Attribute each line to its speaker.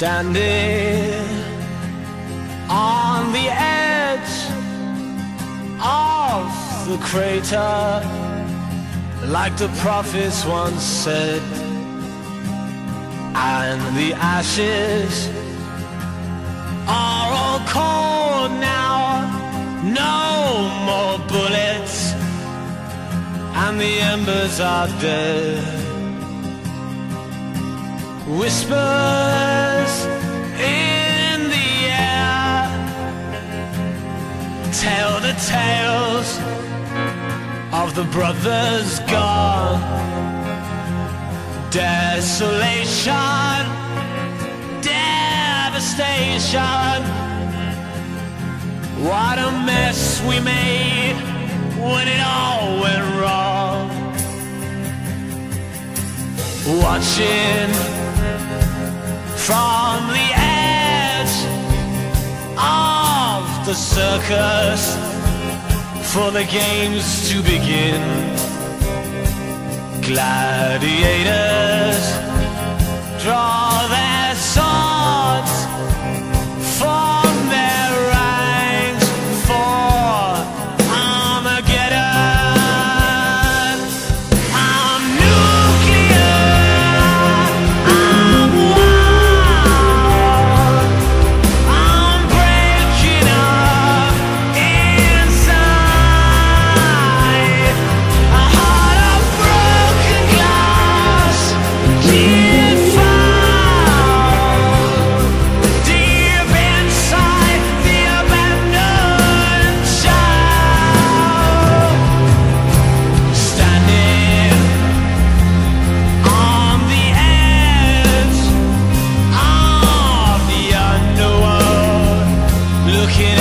Speaker 1: Standing on the edge of the crater, like the prophets once said, and the ashes are all cold now, no more bullets, and the embers are dead. Whispers tell the tales of the brothers gone. Desolation, devastation. What a mess we made when it all went wrong. Watching from the the circus for the games to begin. Gladiators draw their looking